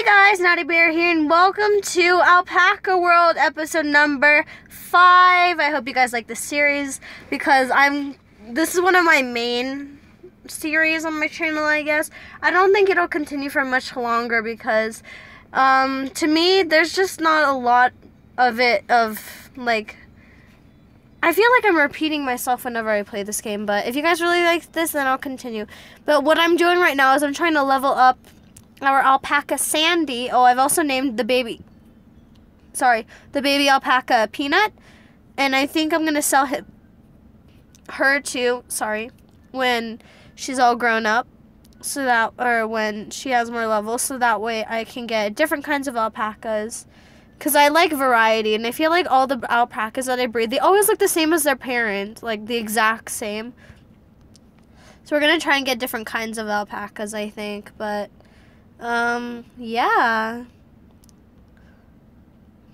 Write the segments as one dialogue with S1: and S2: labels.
S1: Hey guys, Nadibear here, and welcome to Alpaca World episode number five. I hope you guys like this series because I'm. This is one of my main series on my channel, I guess. I don't think it'll continue for much longer because, um, to me, there's just not a lot of it of like. I feel like I'm repeating myself whenever I play this game, but if you guys really like this, then I'll continue. But what I'm doing right now is I'm trying to level up our alpaca Sandy. Oh, I've also named the baby, sorry, the baby alpaca Peanut. And I think I'm going to sell him, her too, sorry, when she's all grown up. So that, or when she has more levels, so that way I can get different kinds of alpacas. Because I like variety, and I feel like all the alpacas that I breed, they always look the same as their parent, like the exact same. So we're going to try and get different kinds of alpacas, I think, but um, yeah.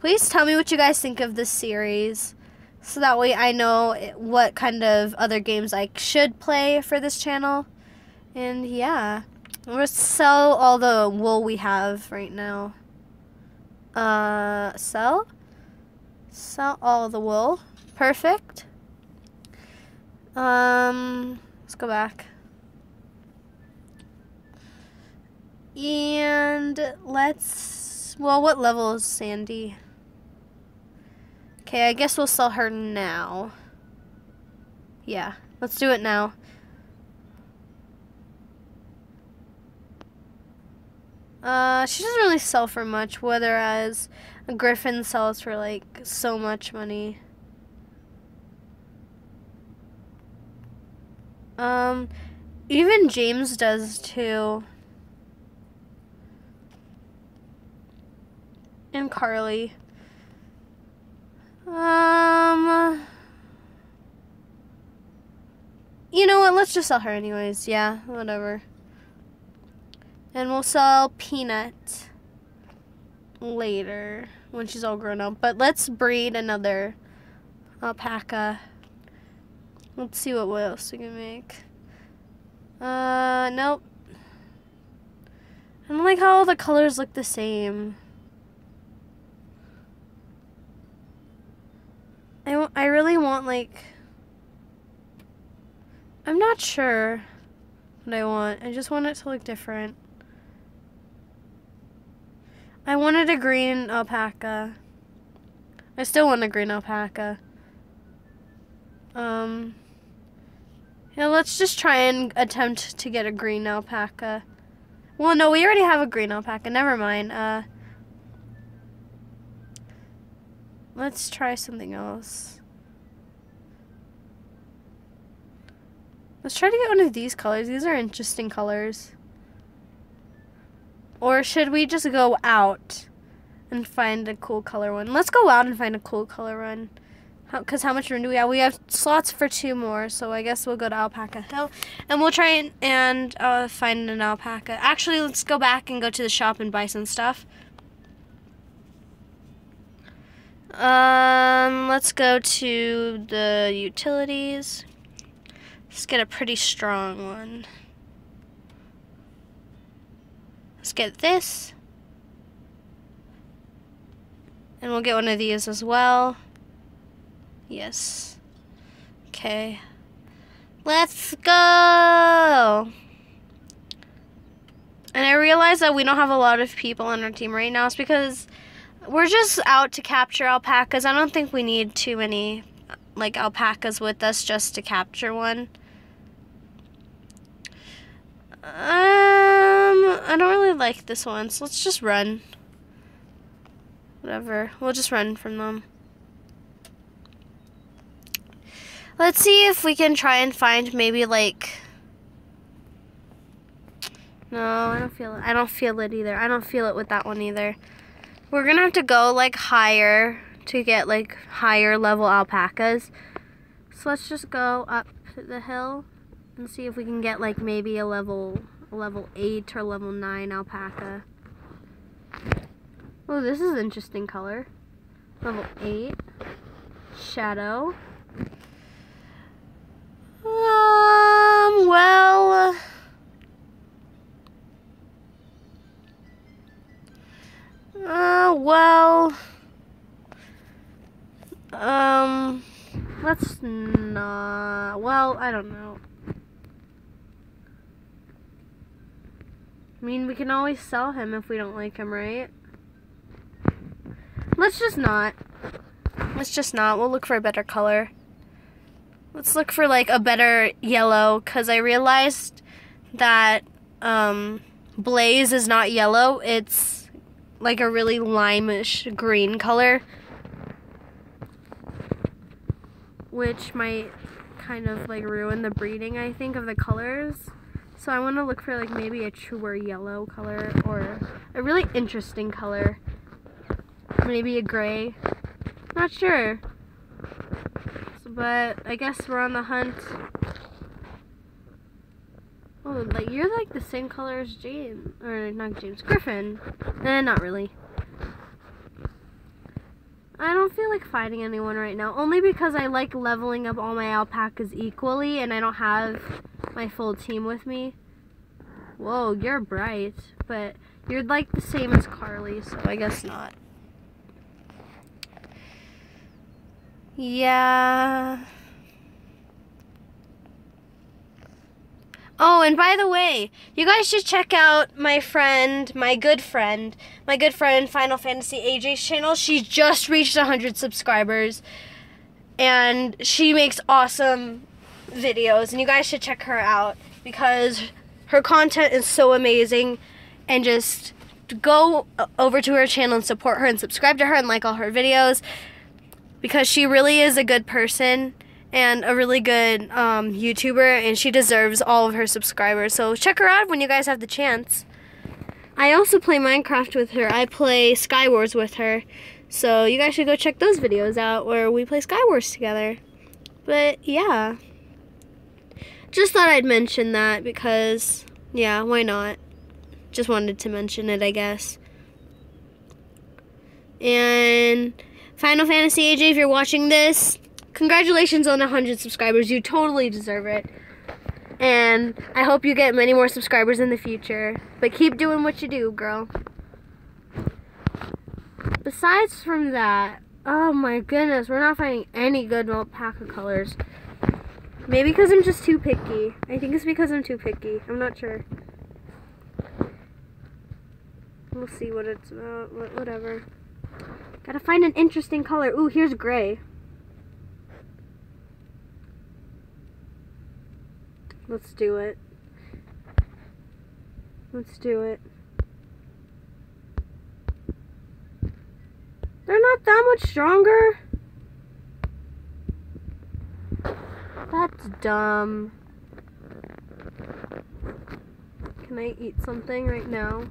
S1: Please tell me what you guys think of this series. So that way I know what kind of other games I should play for this channel. And yeah. We'll sell all the wool we have right now. Uh, sell? Sell all the wool. Perfect. Um, let's go back. And let's, well, what level is Sandy? Okay, I guess we'll sell her now. Yeah, let's do it now. Uh, she doesn't really sell for much, whereas a griffin sells for like so much money. Um, even James does too. and Carly. Um, you know what? Let's just sell her anyways. Yeah, whatever. And we'll sell Peanut later when she's all grown up. But let's breed another alpaca. Let's see what, else we can make. Uh, nope. I don't like how all the colors look the same. I, I really want, like... I'm not sure what I want. I just want it to look different. I wanted a green alpaca. I still want a green alpaca. Um... Yeah, let's just try and attempt to get a green alpaca. Well, no, we already have a green alpaca. Never mind. Uh... Let's try something else. Let's try to get one of these colors. These are interesting colors. Or should we just go out and find a cool color one? Let's go out and find a cool color one. Because how, how, much room do we have? We have slots for two more, so I guess we'll go to Alpaca Hill. And we'll try and, and uh, find an alpaca. Actually, let's go back and go to the shop and buy some stuff. Um, let's go to the utilities. Let's get a pretty strong one. Let's get this. And we'll get one of these as well. Yes. Okay. Let's go! And I realize that we don't have a lot of people on our team right now. It's because we're just out to capture alpacas. I don't think we need too many like alpacas with us just to capture one. Um, I don't really like this one, so let's just run. Whatever, we'll just run from them. Let's see if we can try and find maybe like. No, I don't feel it. I don't feel it either. I don't feel it with that one either. We're gonna have to go like higher to get like higher level alpacas. So let's just go up the hill and see if we can get like maybe a level a level 8 or level 9 alpaca. Oh, this is interesting color. Level 8. Shadow. Um, well... well, um, let's not. Well, I don't know. I mean, we can always sell him if we don't like him, right? Let's just not. Let's just not. We'll look for a better color. Let's look for like a better yellow because I realized that um, Blaze is not yellow. It's like a really limeish green color. Which might kind of like ruin the breeding, I think, of the colors. So I want to look for like maybe a truer yellow color or a really interesting color. Maybe a gray. Not sure. But I guess we're on the hunt. Like you're like the same color as James, or not James, Griffin. Eh, not really. I don't feel like fighting anyone right now, only because I like leveling up all my alpacas equally, and I don't have my full team with me. Whoa, you're bright, but you're like the same as Carly, so I guess not. Yeah. Oh, and by the way, you guys should check out my friend, my good friend, my good friend Final Fantasy AJ's channel. She just reached 100 subscribers and she makes awesome videos and you guys should check her out because her content is so amazing and just go over to her channel and support her and subscribe to her and like all her videos because she really is a good person and a really good um, YouTuber, and she deserves all of her subscribers. So check her out when you guys have the chance. I also play Minecraft with her. I play Skywars with her. So you guys should go check those videos out where we play Skywars together. But yeah. Just thought I'd mention that because, yeah, why not? Just wanted to mention it, I guess. And Final Fantasy AJ, if you're watching this, congratulations on 100 subscribers. You totally deserve it. And I hope you get many more subscribers in the future. But keep doing what you do, girl. Besides from that, oh my goodness, we're not finding any good alpaca colors. Maybe because I'm just too picky. I think it's because I'm too picky. I'm not sure. We'll see what it's uh, about. Whatever. Gotta find an interesting color. Ooh, here's gray. Let's do it. Let's do it. They're not that much stronger. That's dumb. Can I eat something right now?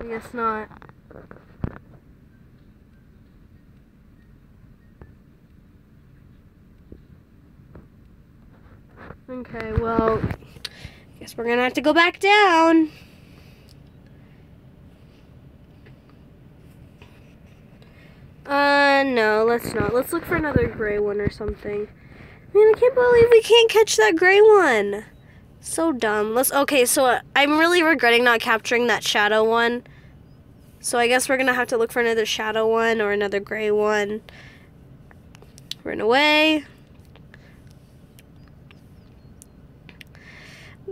S1: I guess not. Okay, well, I guess we're gonna have to go back down. Uh, no, let's not. Let's look for another gray one or something. I mean, I can't believe we can't catch that gray one. So dumb. Let's, okay, so uh, I'm really regretting not capturing that shadow one. So I guess we're gonna have to look for another shadow one or another gray one. Run away.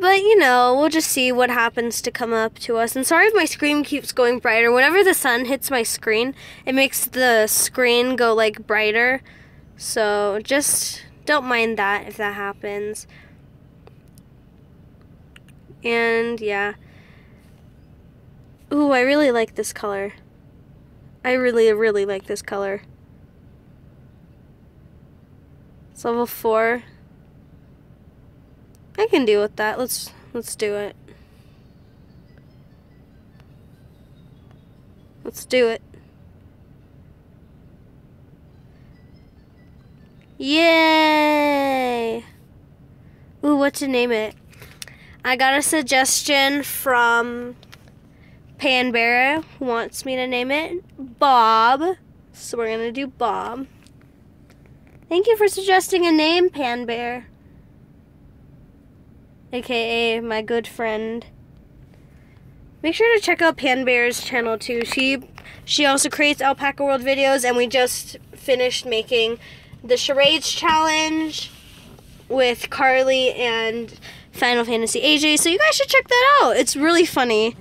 S1: But, you know, we'll just see what happens to come up to us. And sorry if my screen keeps going brighter. Whenever the sun hits my screen, it makes the screen go, like, brighter. So, just don't mind that if that happens. And, yeah. Ooh, I really like this color. I really, really like this color. It's level 4. I can deal with that. Let's let's do it. Let's do it. Yay! Ooh, what to name it? I got a suggestion from Panbear wants me to name it Bob. So we're gonna do Bob. Thank you for suggesting a name, Panbear aka my good friend. Make sure to check out Panbear's channel too. She she also creates Alpaca World videos, and we just finished making the charades challenge with Carly and Final Fantasy AJ. So you guys should check that out. It's really funny.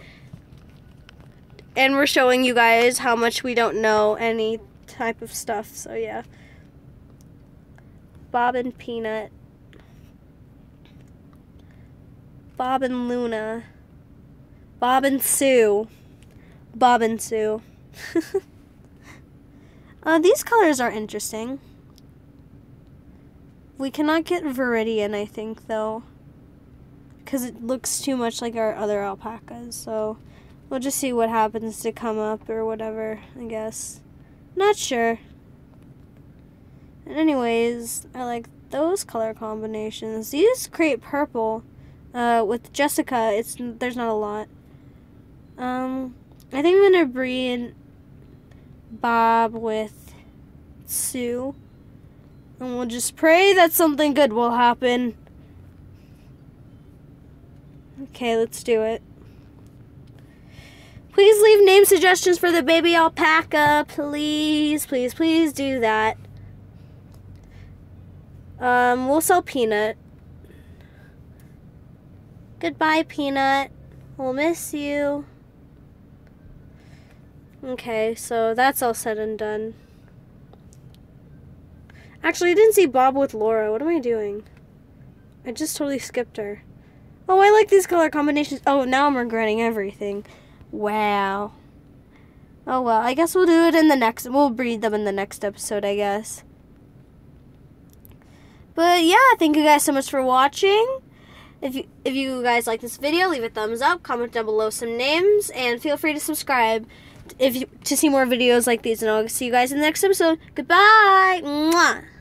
S1: And we're showing you guys how much we don't know any type of stuff. So yeah. Bob and Peanut. Bob and Luna. Bob and Sue. Bob and Sue. uh, these colors are interesting. We cannot get Viridian, I think, though. Because it looks too much like our other alpacas, so we'll just see what happens to come up or whatever, I guess. Not sure. And anyways, I like those color combinations. These create purple. Uh, with Jessica, it's there's not a lot. Um, I think I'm gonna bring Bob with Sue. And we'll just pray that something good will happen. Okay, let's do it. Please leave name suggestions for the baby alpaca. Please, please, please do that. Um, we'll sell Peanut. Goodbye, Peanut. We'll miss you. Okay, so that's all said and done. Actually, I didn't see Bob with Laura. What am I doing? I just totally skipped her. Oh, I like these color combinations. Oh, now I'm regretting everything. Wow. Oh, well, I guess we'll do it in the next... We'll breed them in the next episode, I guess. But, yeah, thank you guys so much for watching. If you, if you guys like this video, leave a thumbs up, comment down below some names, and feel free to subscribe if you, to see more videos like these. And I'll see you guys in the next episode. Goodbye! Mwah!